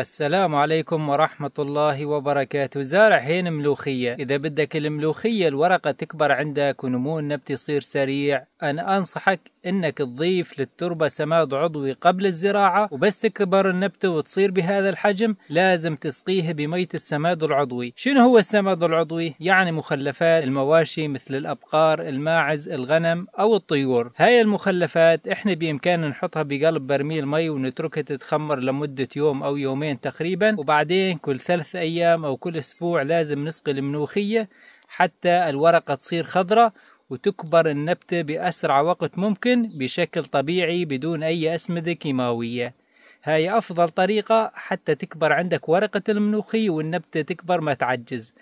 السلام عليكم ورحمة الله وبركاته. زارع هين ملوخية. إذا بدك الملوخية الورقة تكبر عندك ونمو النبت يصير سريع أنا أنصحك إنك تضيف للتربة سماد عضوي قبل الزراعة وبس تكبر النبتة وتصير بهذا الحجم لازم تسقيه بمية السماد العضوي. شنو هو السماد العضوي؟ يعني مخلفات المواشي مثل الأبقار الماعز الغنم أو الطيور. هاي المخلفات إحنا بإمكاننا نحطها بقلب برميل مي ونتركها تتخمر لمدة يوم أو يومين. تقريبا وبعدين كل ثلاث أيام أو كل أسبوع لازم نسقي الملوخية حتى الورقة تصير خضراء وتكبر النبتة بأسرع وقت ممكن بشكل طبيعي بدون أي أسمدة كيماوية. هاي أفضل طريقة حتى تكبر عندك ورقة الملوخية والنبتة تكبر ما تعجز.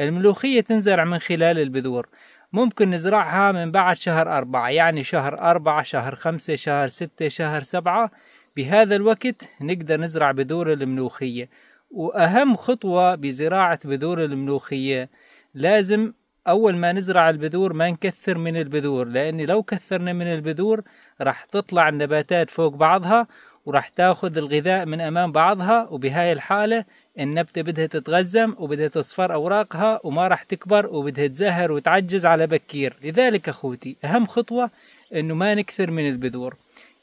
الملوخية تنزرع من خلال البذور. ممكن نزرعها من بعد شهر أربعة يعني شهر أربعة شهر خمسة شهر ستة شهر سبعة. بهذا الوقت نقدر نزرع بذور الملوخية. وأهم خطوة بزراعة بذور الملوخية لازم أول ما نزرع البذور ما نكثر من البذور لأن لو كثرنا من البذور راح تطلع النباتات فوق بعضها وراح تاخذ الغذاء من أمام بعضها وبهاي الحالة النبتة بدها تتغزم وبدها تصفر أوراقها وما راح تكبر وبدها تزهر وتعجز على بكير. لذلك أخوتي أهم خطوة أنه ما نكثر من البذور.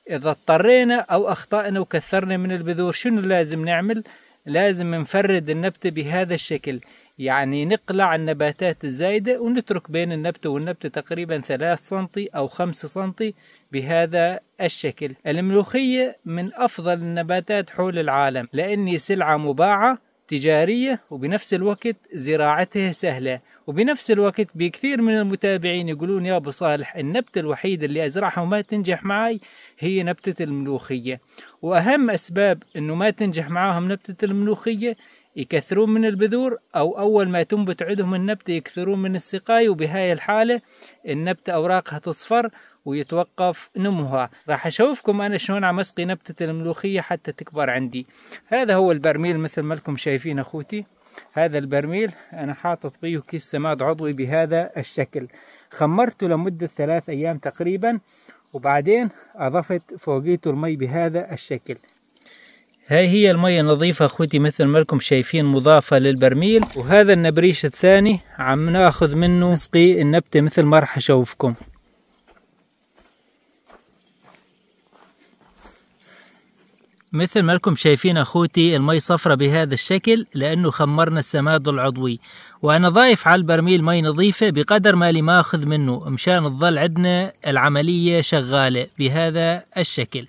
إذا اضطرينا أو أخطأنا وكثرنا من البذور شنو لازم نعمل؟ لازم نفرد النبتة بهذا الشكل يعني نقلع النباتات الزايدة ونترك بين النبتة والنبتة تقريبا ثلاث سنتي أو خمس سنتي بهذا الشكل الملوخية من أفضل النباتات حول العالم لأني سلعة مباعة تجارية وبنفس الوقت زراعتها سهلة. وبنفس الوقت بكثير من المتابعين يقولون يا أبو صالح النبتة الوحيدة اللي أزرعها وما تنجح معي هي نبتة الملوخية. وأهم أسباب أنه ما تنجح معاهم نبتة الملوخية يكثرون من البذور أو أول ما تنبت عندهم النبتة يكثرون من السقاية وبهاي الحالة النبتة أوراقها تصفر ويتوقف نموها. راح أشوفكم أنا شلون عم أسقي نبتة الملوخية حتى تكبر عندي. هذا هو البرميل مثل ما لكم شايفين أخوتي. هذا البرميل أنا حاطط فيه كيس سماد عضوي بهذا الشكل. خمرته لمدة ثلاث أيام تقريبا وبعدين أضفت فوقيته المي بهذا الشكل. هاي هي المية النظيفة أخوتي مثل ما لكم شايفين مضافة للبرميل. وهذا النبريش الثاني عم ناخذ منه نسقي النبتة مثل ما راح أشوفكم. مثل ما لكم شايفين أخوتي المي صفرة بهذا الشكل لأنه خمرنا السماد العضوي. وأنا ضايف على البرميل مي نظيفة بقدر ما لي ماخذ منه مشان تظل عندنا العملية شغالة بهذا الشكل.